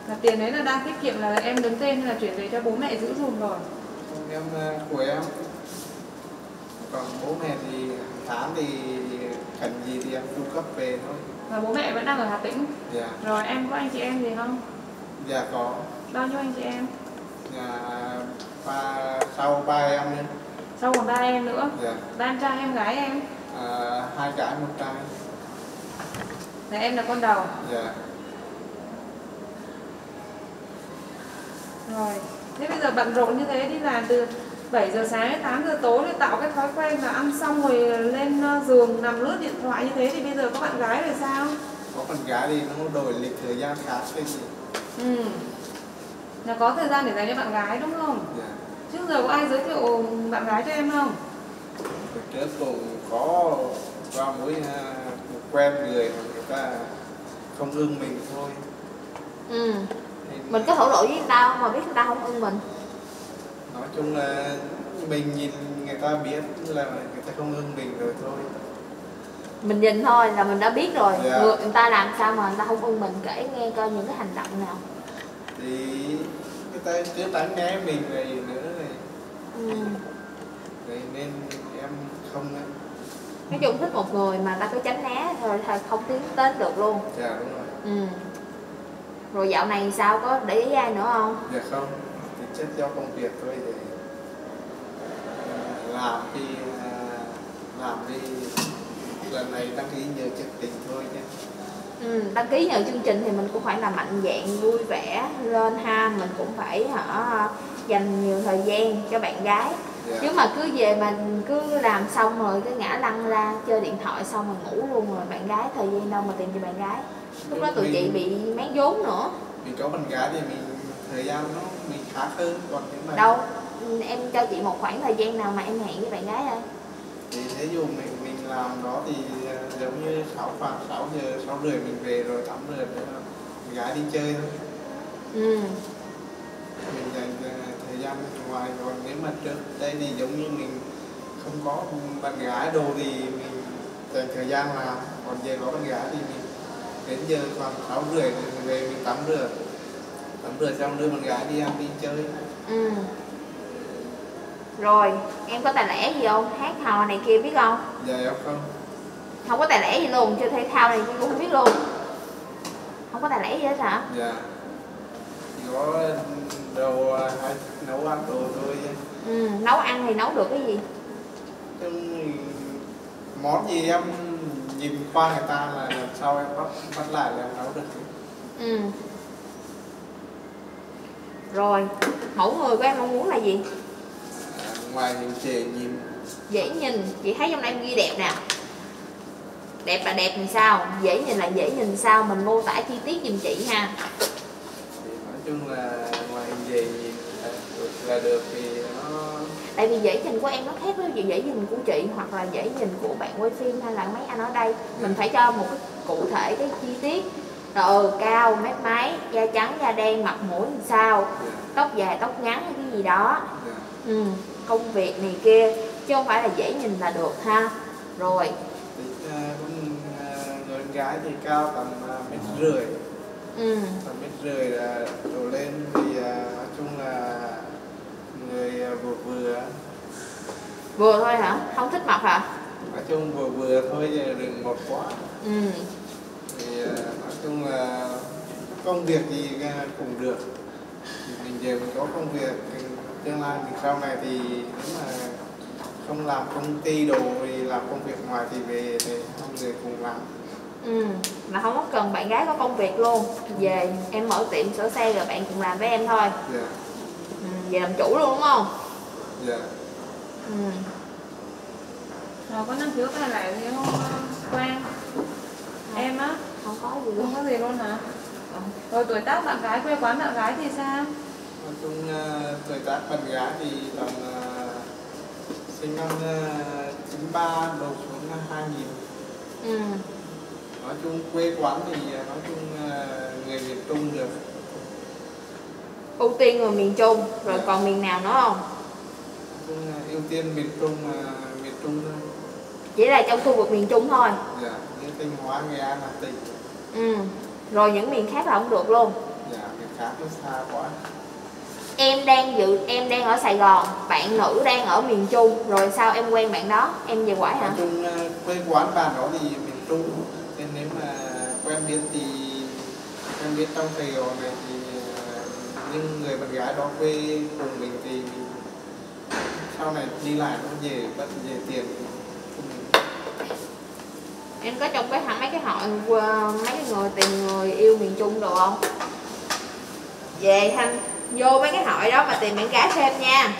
là tiền đấy là đang tiết kiệm là em đứng tên hay là chuyển về cho bố mẹ giữ dùm rồi em ờ, của em còn bố mẹ thì tháng thì cần gì thì em chu cấp về thôi. Và bố mẹ vẫn đang ở Hà Tĩnh. Dạ. Rồi em có anh chị em gì không? Dạ có. Bao nhiêu anh chị em? Nhà ba sau ba em nữa sau còn ba em nữa. Dạ. Ba em trai em gái em? À, hai trái một trai. Là em là con đầu. Dạ. Rồi. Thế bây giờ bận rộn như thế đi làm từ 7 giờ sáng đến 8 giờ tối để tạo cái thói quen là ăn xong rồi lên ờ, giường nằm lướt điện thoại như thế thì bây giờ có bạn gái rồi sao? Có con gái thì nó đổi lịch thời gian khác cái gì ừ. Là có thời gian để dành cho bạn gái đúng không? Dạ. Trước giờ có ai giới thiệu bạn gái cho em không? Trước cũng có qua mối à, quen người mà người ta không ưng mình thôi. Ừ. Thì mình có thổ lộ với người ta không? Mà biết người ta không ưng mình nói chung là mình nhìn người ta biết là người ta không ưng mình rồi thôi. Mình nhìn thôi là mình đã biết rồi. Dạ. người, người ta làm sao mà người ta không ưng mình kể nghe coi những cái hành động nào. Thì người ta cứ tán né mình rồi nữa này. Ừ. vậy nên em không á. nói chung thích một người mà ta cứ tránh né thôi thôi không tiến tới được luôn. Dạ đúng rồi. Ừ. Rồi dạo này sao có để ý ai nữa không? Dạ không chất do công việc thôi để à, làm thì à, làm thì lần này đăng ký nhờ trực tình thôi chứ ừ, đăng ký nhờ chương trình thì mình cũng phải là mạnh dạng vui vẻ lên ha. Mình cũng phải hả dành nhiều thời gian cho bạn gái. Dạ. chứ mà cứ về mà cứ làm xong rồi cái ngã lăn ra chơi điện thoại xong rồi ngủ luôn rồi bạn gái thời gian đâu mà tìm cho bạn gái. Lúc đó tụi chị bị mén vốn nữa. Mình có bạn gái thì mình thời gian nó mình khác hơn còn nếu mà đâu? Em cho chị một khoảng thời gian nào mà em hẹn với bạn gái đây thì ví dụ mình mình làm đó thì à, giống như sáu khoảng sáu giờ sáu rưỡi mình về rồi tắm rửa bạn gái đi chơi thôi. Ừ. Mình dành à, thời gian ngoài còn nếu mà trước đây thì giống như mình không có bạn gái đồ thì mình dành thời gian làm. Còn giờ có bạn gái thì mình đến giờ khoảng sáu rưỡi mình về mình tắm rửa tắm rửa xong đưa bạn gái đi ăn đi chơi. Ừ. Rồi em có tài lẻ gì không? Hát hò này kia biết không? Giờ em không. Không có tài lẻ gì luôn chơi thể thao này cũng không biết luôn. Không có tài lẻ gì hết hả? Dạ. Chỉ có đồ à, nấu ăn đồ thôi. Ừ nấu ăn thì nấu được cái gì? Món gì em nhìn qua người ta là làm sao em bắt bắt lại là em nấu được ừ rồi mẫu người của em mong muốn là gì? Ngoài những trẻ nhìn dễ nhìn. Chị thấy trong đây em ghi đẹp nè. Đẹp là đẹp làm sao? Dễ nhìn là dễ nhìn sao? Mình mô tả chi tiết giùm chị ha. Nói chung là ngoài về nhìn là được thì nó tại vì dễ nhìn của em nó khác với dễ nhìn của chị hoặc là dễ nhìn của bạn quay phim hay là mấy anh ở đây. Mình phải cho một cái cụ thể cái chi tiết rồi cao mép máy da trắng da đen mặt mũi làm sao? Tóc dài tóc ngắn hay cái gì đó. Ừ, công việc này kia chứ không phải là dễ nhìn là được ha. Rồi. Thì à, người con gái thì cao tầm à, mét rưỡi. Ừ, tầm mét rưỡi là đổ lên thì à, nói chung là người vừa vừa. Vừa thôi hả? Không thích mập hả? Nói chung vừa vừa thôi đừng một quá. Ừ, thì chung là công việc gì à, cũng được. Thì mình mình có công việc thì tương lai mình sau này thì nếu mà không làm công ty đồ thì làm công việc ngoài thì về thì hai người cùng làm. Ừ, mà không có cần bạn gái có công việc luôn. Về em mở tiệm sửa xe rồi bạn cùng làm với em thôi. Dạ. Ừ, về làm chủ luôn đúng không? Dạ. Ừ. rồi có năng khiếu tài lẻ gì không ờ, Quang em á không có gì luôn. Không có gì luôn hả? Ừ. rồi tuổi tác bạn gái quê quán bạn gái thì sao? Nói chung à, tuổi tác bạn gái thì tầm à, sinh năm uh, 93 đầu xuống năm 2000 ừ. nói chung quê quán thì nói chung người miền Trung được. Ưu tiên người miền Trung rồi Dạ. còn miền nào nữa không? Nói chung ưu tiên miền Trung mà miền Trung thôi. Chỉ là trong khu vực miền Trung thôi. Dạ như Thanh Hóa Nghệ An Hà Tĩnh ừ. Rồi những miền khác là không được luôn. Dạ miền khác nó xa quá. Em đang dự em đang ở Sài Gòn bạn nữ đang ở miền Trung. Rồi sao em quen bạn đó? Em về quải hả? Nói chung ờ, quê quán bạn đó thì miền Trung. Nên nếu mà quen biết thì quen biết trong Sài Gòn này thì ờ, nhưng người bạn gái đó quê cùng mình thì mình sau này đi lại nó về bất về tiền em có trong cái mấy cái hội ờ, mấy cái người tìm người yêu miền Trung đồ không? Về thanh, vô mấy cái hội đó mà tìm bạn gái thêm nha.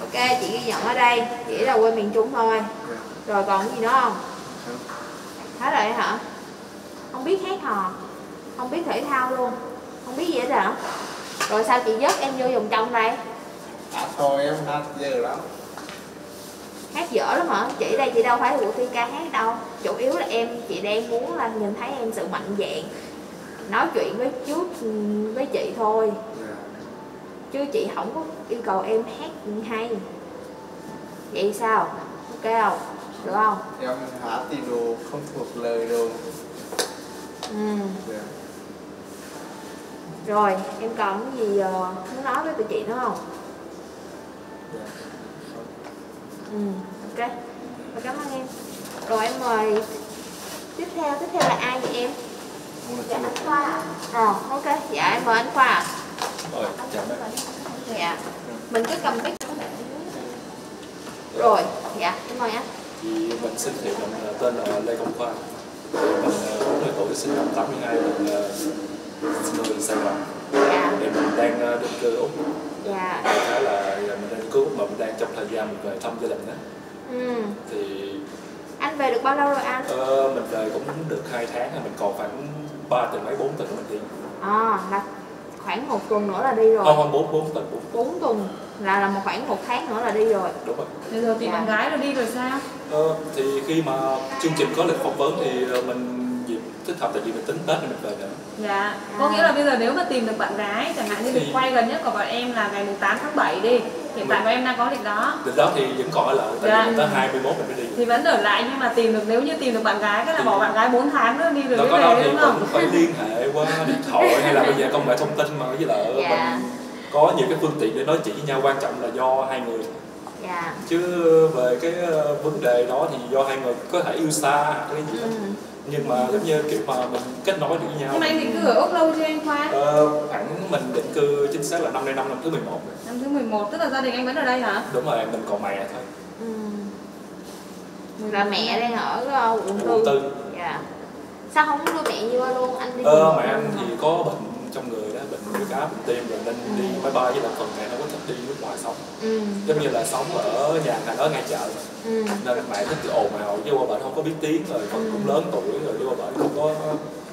Ok, chị ghi nhận ở đây chỉ là quê miền Trung thôi. Rồi còn gì nữa không? Hết rồi hả? Không biết hát hò, không biết thể thao luôn. Không biết gì hết hả? Rồi sao chị dắt em vô vòng trong đây? À thôi em hát giờ lắm hát dở lắm hả? Chị đây chị đâu phải là cuộc thi ca hát đâu. Chủ yếu là em chị đang muốn là nhìn thấy em sự mạnh dạn nói chuyện với trước với chị thôi. Chứ chị không có yêu cầu em hát hay. Vậy sao? Ok không? Được không? Em hát thì đồ không thuộc lời đồ. Ừ. dạ. rồi em còn cái gì ờ, muốn nói với tụi chị nữa không? Dạ. Ừ ok rồi cảm ơn em rồi em mời tiếp theo tiếp theo là ai vậy em dạ anh khoa à? ờ ok dạ em mời anh khoa ạ. Rồi, chào dạ mình cứ cầm cái rồi dạ em mời anh Thì mình xin thiệu mình là tên là Lê Công Khoa. Mình ờ, 40 tuổi, sinh năm 82, mình ờ, người Sài Gòn. dạ Thì mình đang ờ, định cư Úc. Dạ Đại khái là giờ mình đang Úc mà mình đang trong thời gian mình về thăm gia đình đó. ừ Thì anh về được bao lâu rồi anh ờ, mình về cũng được 2 tháng, rồi mình còn khoảng 3 tuần mấy 4 tuần mình đi. à là khoảng một tuần nữa là đi rồi Không, không, 4, 4 tuần, 4 4 tuần là là một khoảng một tháng nữa là đi rồi đúng rồi. Bây giờ tìm Dạ. bạn gái rồi đi rồi sao? Ờ, thì khi mà chương trình có lịch phỏng vấn thì ờ, mình dịp thích hợp tại vì mình tính Tết thì mình về nữa. Dạ, có nghĩa là bây giờ nếu mà tìm được bạn gái, chẳng hạn như Thì- quay gần nhất của bọn em là ngày mùng 8 tháng 7 đi Hiện tại bọn em đang có lịch đó Lịch đó thì vẫn còn ở lại, tại Dạ. tới 21 mình mới đi. Thì vẫn ở lại nhưng mà tìm được, nếu như tìm được bạn gái, cái là bỏ bạn gái 4 tháng nữa đi rồi mới về đúng không? phải liên hệ qua điện thoại hay là bây giờ công nghệ thông tin mà với lại Dạ. mình có nhiều cái phương tiện để nói chuyện với nhau quan trọng là do hai người dạ chứ về cái ờ, vấn đề đó thì do hai người có thể yêu xa cái gì đó ừ. Nhưng mà giống như kiểu mà mình kết nối được với nhau Nhưng mà anh định cư ở Úc lâu chưa anh Khoa? ờ, khoảng mình định cư chính xác là năm nay năm năm thứ 11 rồi. Năm thứ 11, tức là gia đình anh vẫn ở đây hả? đúng rồi mình còn mẹ thôi ừ. là mẹ đang ở ờ, quận quận tư tư dạ sao không đưa mẹ vô luôn anh đi ờ, mẹ anh thì có bệnh trong người đó bệnh như cá bệnh tim rồi nên đi máy bay với lại phần mẹ nó có thích đi nước ngoài sống ừ. giống như là sống ở nhà hàng ở ngay chợ mà. ừ. nên là mẹ thích ồn ào với qua bệnh không có biết tiếng rồi phần cũng lớn tuổi rồi với qua bệnh không có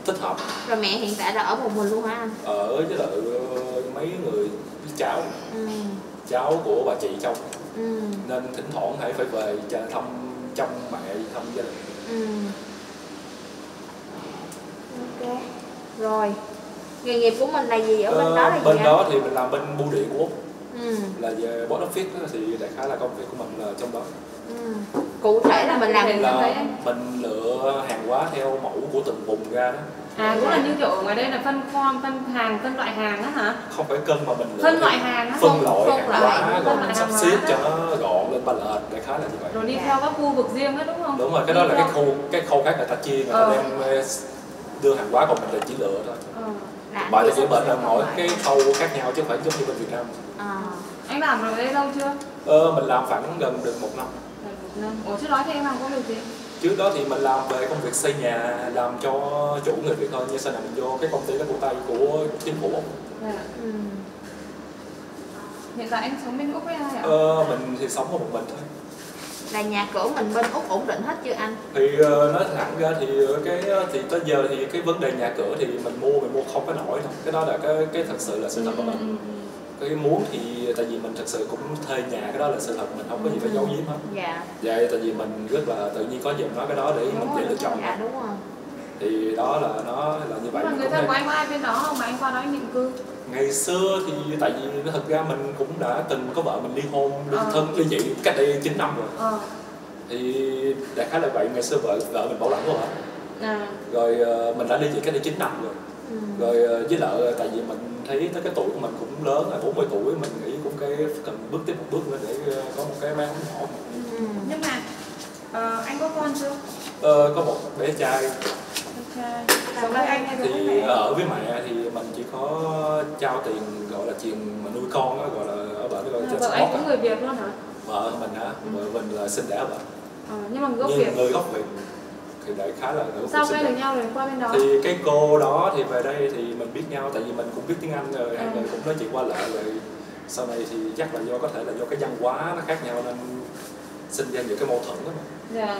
thích hợp rồi mẹ hiện tại là ở một mình luôn hả anh ở với lại ờ, mấy người cháu ừ. cháu của bà chị trong ừ. nên thỉnh thoảng hãy phải về thăm trong mẹ thăm gia đình ừ. ok rồi nghề nghiệp của mình là gì ở bên Ờ, đó là gì bên anh đó thì mình làm bên bưu điện của Úc ừ. là về board office đó, thì đại khái là công việc của mình là trong đó Ừ. cụ thể là mình làm là anh. mình lựa hàng hóa theo mẫu của từng vùng ra đó À cũng là như kiểu ở ngoài đây là phân form, phân hàng, phân loại hàng á hả? không phải cân mà mình lựa Phân loại hàng á? phân loại phân hàng hóa phân rồi loại mình sắp xếp cho nó gọn lên ba lệch đại khái là như vậy Rồi đi Dạ. theo các khu vực riêng hết đúng không? đúng rồi cái đó Đi là cái khu cái khâu khác người ta chia người ta Ờ. đem ờ, đưa hàng hóa còn mình là chỉ lựa thôi Ờ. Là bởi vì đi bệnh là mỗi cái khâu khác nhau chứ không phải giống như bên Việt Nam Ờ. Anh làm ở đây lâu chưa? ờ, mình làm khoảng gần được một năm Gần một năm. Ủa chứ nói cho em làm có việc gì? trước đó thì mình làm về công việc xây nhà làm cho chủ người Việt thôi nhưng sau này mình vô cái công ty đó của tay của chính phủ Dạ. ừ. Hiện tại anh sống bên Úc với ai ạ? ờ, mình thì sống có một mình thôi là nhà cửa mình bên úc ổn định hết chưa anh? Thì uh, nói thẳng ra thì ờ, cái thì tới giờ thì cái vấn đề nhà cửa thì mình mua mình mua không có nổi đâu. Cái đó là cái cái thật sự là sự thật của Ừ, mình ừ, ừ. cái muốn thì tại vì mình thật sự cũng thuê nhà cái đó là sự thật mình không có gì phải giấu giếm hết. Dạ. Vậy tại vì mình rất là tự nhiên có dịp nói cái đó để mình Đúng dễ rồi. lựa chọn dạ đúng rồi. Thì đó là nó là như vậy. mà mình người thân của anh có ai bên đó không? Mà anh qua đó anh định cư? Ngày xưa thì tại vì thật ra mình cũng đã từng có vợ mình ly hôn ly Ờ. thân ly dị cách đây 9 năm rồi Ờ. thì đại khái là vậy ngày xưa vợ vợ mình bảo lãnh rồi à rồi ờ, mình đã ly dị cách đây 9 năm rồi Ừ. rồi với lại tại vì mình thấy tới cái tuổi của mình cũng lớn rồi 40 tuổi mình nghĩ cũng cái cần bước tiếp một bước nữa để có một cái mang ổn Ừ. nhưng mà anh có con chưa ờ, có một bé trai thì mẹ ở với mẹ thì mình chỉ có trao tiền gọi là tiền mà nuôi con á gọi là ở bển gọi là vợ anh cũng người Việt luôn hả? Vợ mình á vợ mình là sinh đẻ ở bển. Ờ, nhưng mà gốc nhưng Việt. người gốc việt thì đại khá là người sao quen được nhau rồi qua bên đó? Thì cái cô đó thì về đây thì mình biết nhau tại vì mình cũng biết tiếng Anh rồi hai Ừ. người cũng nói chuyện qua lại rồi. Sau này thì chắc là do có thể là do cái văn hóa nó khác nhau nên sinh ra những cái mâu thuẫn đó mà. dạ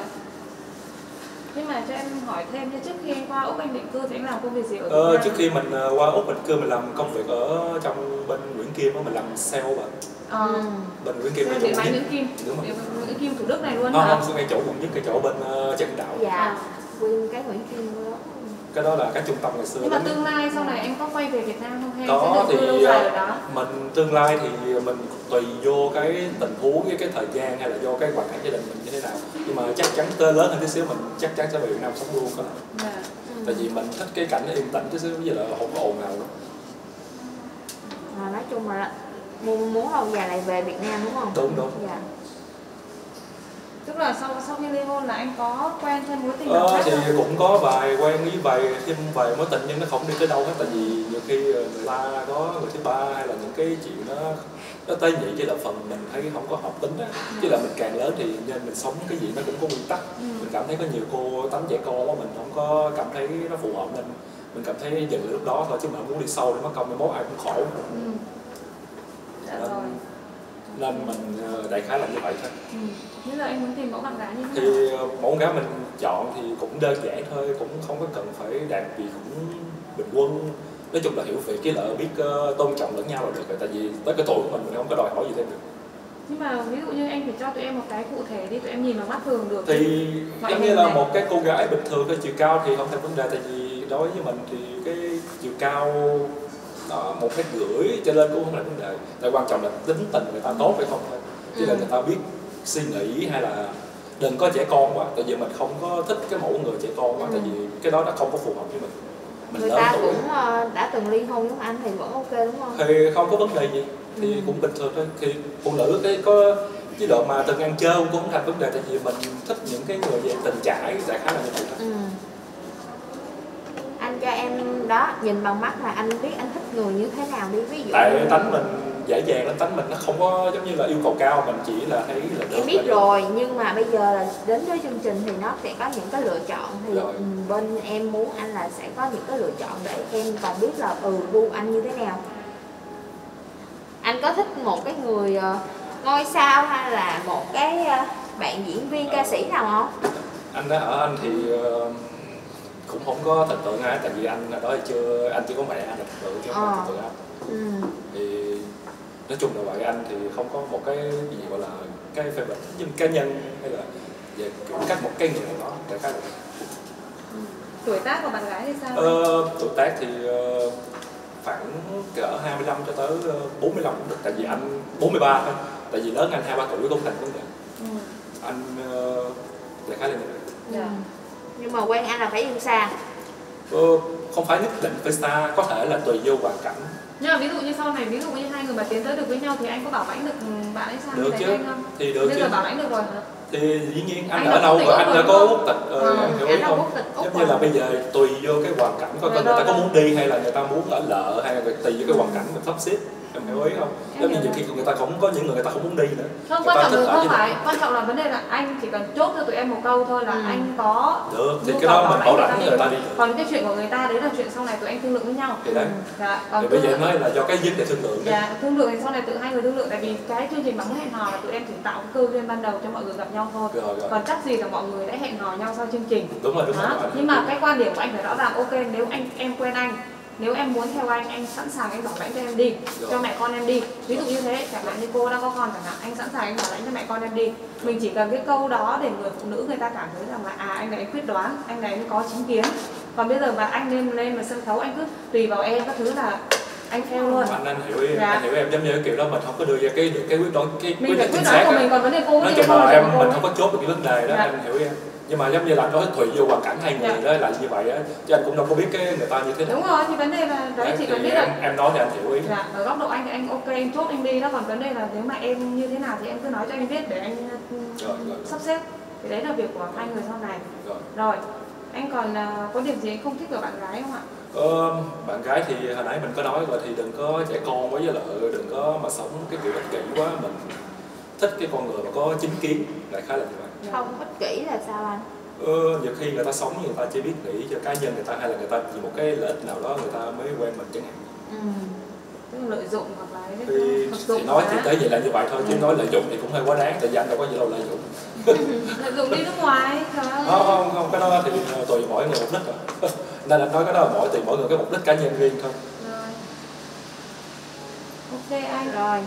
nhưng mà cho em hỏi thêm như trước khi anh qua úc anh định cư thì anh làm công việc gì ở ờ, Nam? trước khi mình ờ, qua úc mình cư mình làm công việc ở trong bên Nguyễn Kim á mình làm sale mà ờ. Ừ. bên Nguyễn Kim điện máy nhất. Nguyễn Kim. Đúng máy Nguyễn Kim Thủ Đức này luôn không hả? không ngay chỗ quận nhất cái chỗ bên uh, Trần Đạo dạ. Nguyên cái Nguyễn Kim đó. Cái đó là cái trung tâm ngày xưa nhưng mà tương lai sau này anh có quay về Việt Nam không? Hay Có, định thì, lâu dài ờ, ở đó? mình tương lai thì mình tùy vô cái tình huống với cái thời gian hay là do cái hoàn cảnh gia đình mình như thế nào. Nhưng mà chắc chắn tới lớn hơn tí xíu mình chắc chắn sẽ về Việt Nam sống luôn có lẽ. dạ tại vì mình thích cái cảnh yên tĩnh chứ xíu bây giờ là không có ồn ào nữa. À, nói chung là muốn, muốn lâu dài lại về Việt Nam đúng không? Đúng đúng. Dạ. Tức là sau sau khi ly hôn là anh có quen thêm mối tình nào ờ, khác thì không? cũng có vài quen với vài thêm vài mối tình nhưng nó không đi tới đâu hết. Tại vì nhiều khi ờ, người ta có người thứ ba hay là những cái chuyện nó nó tế nhị chỉ là phần mình thấy không có hợp tính á. Chứ là mình càng lớn thì nên mình sống cái gì nó cũng có nguyên tắc. Ừ. mình cảm thấy có nhiều cô tánh trẻ con quá mình không có cảm thấy nó phù hợp nên mình cảm thấy dừng lúc đó thôi chứ mà không muốn đi sâu để mất công mai mốt ai cũng khổ. Ừ. dạ Nên- nên mình ờ, đại khái là như vậy thôi. Ừ. bây giờ anh muốn tìm mẫu bạn gái như thế nào? thì ờ, mẫu gái mình chọn thì cũng đơn giản thôi cũng không có cần phải đạt gì cũng bình quân nói chung là hiểu về cái lợi biết ờ, tôn trọng lẫn nhau là được rồi tại vì tới cái tuổi của mình mình không có đòi hỏi gì thêm được nhưng mà ví dụ như anh phải cho tụi em một cái cụ thể đi tụi em nhìn vào mắt thường được thì giống như là này. một cái cô gái bình thường thôi chiều cao thì không thành vấn đề tại vì đối với mình thì cái chiều cao đó, một mét rưỡi trở lên cũng không là vấn đề tại quan trọng là tính tình người ta tốt hay không thôi là Ừ. người ta biết suy nghĩ hay là đừng có trẻ con quá tại vì mình không có thích cái mẫu người trẻ con quá Ừ. tại vì cái đó đã không có phù hợp với mình người ta tuổi cũng ờ, đã từng ly hôn giống anh thì vẫn ok đúng không? Thì không có vấn đề gì. Thì Ừ. cũng bình thường thôi. Thì phụ nữ cái có chế độ mà từng ăn chơi cũng không thành vấn đề tại vì mình thích những cái người về tình trải đại khái là như vậy thôi. Ừ. anh cho em đó nhìn bằng mắt là anh biết anh thích người như thế nào đi. Ví dụ tại như- tánh mình dễ dàng lắm tánh mình nó không có giống như là yêu cầu cao mình chỉ là thấy là được em biết là được. rồi nhưng mà bây giờ là đến với chương trình thì nó sẽ có những cái lựa chọn thì Rồi. ừ, bên em muốn anh là sẽ có những cái lựa chọn để em còn biết là ừ gu anh như thế nào anh có thích một cái người ờ, ngôi sao hay là một cái ờ, bạn diễn viên ca sĩ nào không anh đó ở anh thì ờ, cũng không có thần tượng ai tại vì anh ở đó thì chưa anh chỉ có mẹ anh là thần tượng chứ không Ờ. thần tượng anh ừ. thì nói chung là vậy anh thì không có một cái gì gọi là cái phê bình nhưng cá nhân hay là về cách một cái người nào đó đại khái là tuổi tác của bạn gái thì sao Ờ, tuổi tác thì ờ, khoảng cỡ 25 cho tới ờ, 45 cũng được tại vì anh 43 thôi tại vì lớn anh hai ba tuổi cũng thành vấn đề. Ừ. anh ờ, đại khái là như vậy. Dạ. Ừ. nhưng mà quen anh là phải yêu xa. Ờ, không phải nhất định phải xa có thể là tùy vô hoàn cảnh nhưng mà ví dụ như sau này ví dụ như hai người mà tiến tới được với nhau thì anh có bảo lãnh được bạn ấy sang được chứ. anh không? Thì được bây chứ. giờ bảo lãnh được rồi hả? Thì dĩ nhiên anh, Anh ở đâu rồi anh đã đúng có không? quốc tịch ờ, em hiểu không? giống như là bây giờ tùy vô cái hoàn cảnh coi người ta có muốn đi hay là người ta muốn ở lợ hay là tùy vô cái hoàn cảnh mình sắp xếp em hiểu ý không? Em giống như hiểu nhiều khi người ta không có những người người ta không muốn đi nữa. Không quan trọng là không phải? quan trọng là vấn đề là anh chỉ cần chốt cho tụi em một câu thôi là Ừ. anh có được thì cái đó mình bảo lãnh đi. người ta đi còn cái chuyện của người ta đấy là chuyện sau này tụi anh thương lượng với nhau. Thì đấy. Dạ còn thì bây giờ nói là do cái vấn đề thương lượng dạ thương lượng thì sau này tự hai người thương lượng. Tại vì cái chương trình bằng hẹn hò là tụi em chỉ tạo cái cơ duyên ban đầu cho mọi người gặp nhau thôi. Rồi rồi. Còn chắc gì là mọi người đã hẹn hò nhau sau chương trình. Đúng rồi đúng rồi. nhưng mà cái quan điểm của anh phải rõ ràng. Ok nếu anh em quen anh nếu em muốn theo anh anh sẵn sàng anh bảo lãnh cho em đi Rồi. cho mẹ con em đi ví dụ như thế chẳng hạn như cô đang có con chẳng hạn anh sẵn sàng anh bảo lãnh cho mẹ con em đi mình chỉ cần cái câu đó để người phụ nữ người ta cảm thấy rằng là à anh này quyết đoán anh này có chính kiến còn bây giờ mà anh lên lên mà sân khấu anh cứ tùy vào em các thứ là anh fail luôn anh anh hiểu em Dạ. anh hiểu em giống như cái kiểu đó mình không có đưa ra cái cái quyết đoán cái mình quyết định chính xác của mình còn vấn đề cô nói chung là em mình không có chốt được cái vấn đề đó Dạ. anh hiểu em nhưng mà giống như là anh nói tùy vô hoàn cảnh hai người Dạ. đó là như vậy á chứ anh cũng đâu có biết cái người ta như thế nào. Đúng rồi thì vấn đề là đấy chỉ thì cần biết em, là em nói thì anh hiểu ý. Dạ, ở góc độ anh thì anh ok anh chốt anh đi đó còn vấn đề là nếu mà em như thế nào thì em cứ nói cho anh biết để anh Rồi, rồi. sắp xếp. Thì đấy là việc của hai người sau này. Rồi rồi anh còn à, có điểm gì anh không thích ở bạn gái không ạ? Ờ, bạn gái thì hồi nãy mình có nói rồi thì đừng có trẻ con quá với lại đừng có mà sống cái kiểu ích kỷ quá. Mình thích cái con người mà có chính kiến đại khái là như vậy không? Ích kỷ là sao anh? Ờ, nhiều khi người ta sống người ta chỉ biết nghĩ cho cá nhân người ta hay là người ta vì một cái lợi ích nào đó người ta mới quen mình chẳng hạn. Ừ. tức là lợi dụng hoặc là cái thì, thì nói thì tới vậy là như vậy thôi chứ nói lợi dụng thì cũng hơi quá đáng tại vì anh đâu có gì đâu lợi dụng. Lợi dụng đi nước ngoài không không không cái đó thì ờ, tùy mỗi người mục đích rồi nên anh nói cái đó là mỗi tùy mỗi người cái mục đích cá nhân riêng thôi. Rồi. Ok anh rồi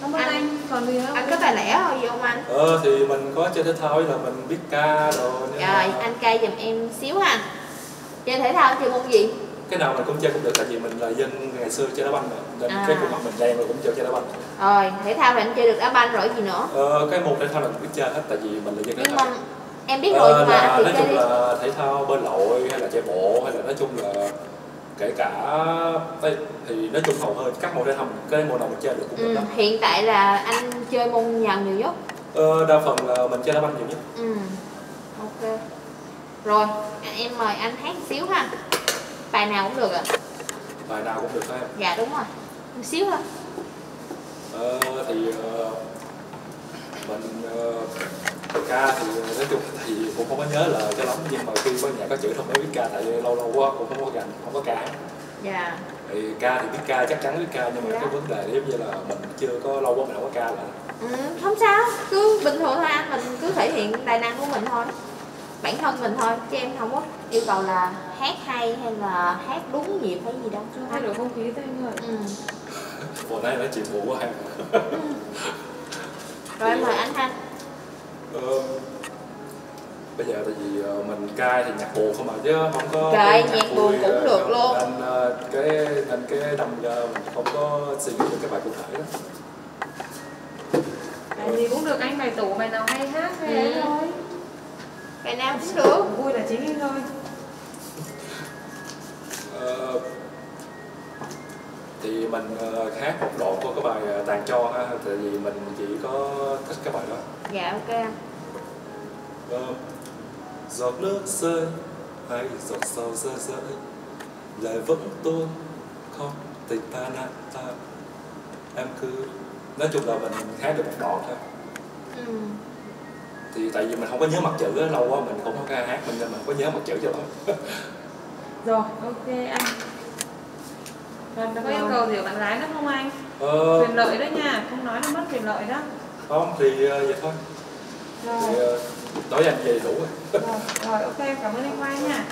cảm ơn Anh- anh. Còn gì nữa anh có tài lẻ thôi gì không anh? Ờ thì mình có chơi thể thao là mình biết ca rồi nhưng mà- rồi anh cay giùm em xíu ha. Chơi thể thao chơi môn gì? Cái nào mình cũng chơi cũng được tại vì mình là dân ngày xưa chơi đá banh mà. Nên À. cái khuôn mặt mình đen rồi cũng chơi chơi đá banh. Rồi thể thao thì anh chơi được đá banh rồi gì nữa? Ờ, cái môn thể thao nào cũng biết chơi hết tại vì mình là dân nhưng mà em biết rồi Ờ, mà là, nói chung đi. là thể thao bơi lội hay là chạy bộ hay là nói chung là kể cả đây, thì nói chung hầu hết các môn thể thao cái môn nào mình chơi được cũng được ừ. hiện tại là anh chơi môn nào nhiều nhất ờ, đa phần là mình chơi đá banh nhiều nhất. Ừ ok. Rồi em mời anh hát một xíu ha. Bài nào cũng được ạ. Bài nào cũng được phải không dạ đúng rồi. Một xíu thôi. Ờ, thì ờ, mình ờ, ca thì nói chung thì cũng không có nhớ lời cho lắm nhưng mà khi có nhà có chữ không có biết ca tại vì lâu lâu quá cũng không có gần không có ca dạ. Thì ca thì biết ca chắc chắn biết ca nhưng mà Dạ. cái vấn đề giống như là mình chưa có lâu quá mình không có ca lại. Ừ, không sao cứ bình thường thôi anh mình cứ thể hiện tài năng của mình thôi. Bản thân mình thôi chứ em không có yêu cầu là hát hay hay là hát đúng nhịp hay gì đâu. Chưa thay đổi không khí thôi anh ơi. Ừ. vừa nãy nói chuyện vụ quá hay rồi em mời anh ha ờ, bây giờ tại vì ờ, mình ca thì nhạc buồn không mà chứ không có Trời, cái nhạc buồn cũng được luôn. nên ờ, cái nên cái đâm ra mình không có suy nghĩ được cái bài cụ thể đó. Bài gì cũng được anh bài tủ bài nào hay hát hay Ừ. thôi. Cái nào cũng được. Vui là chính anh thôi. Ờ, thì mình hát một đoạn của cái bài tàn cho ha tại vì mình chỉ có thích cái bài đó dạ ok. Ờ, giọt nước rơi hay giọt sầu rơi rơi lại vẫn tuôn không tình ta nát ta. Em cứ nói chung là mình hát được một đoạn thôi. Ừ. thì tại vì mình không có nhớ mặt chữ á, lâu quá mình cũng không có hát mình nên mình không có nhớ mặt chữ cho lắm. Rồi ok anh. Có yêu cầu gì của bạn gái nữa không anh? Ờ, quyền lợi đó nha không nói là mất quyền lợi đó không thì ờ, vậy thôi. Rồi. Thì ờ, nói anh về đủ rồi. Rồi, rồi ok cảm ơn anh Quang nha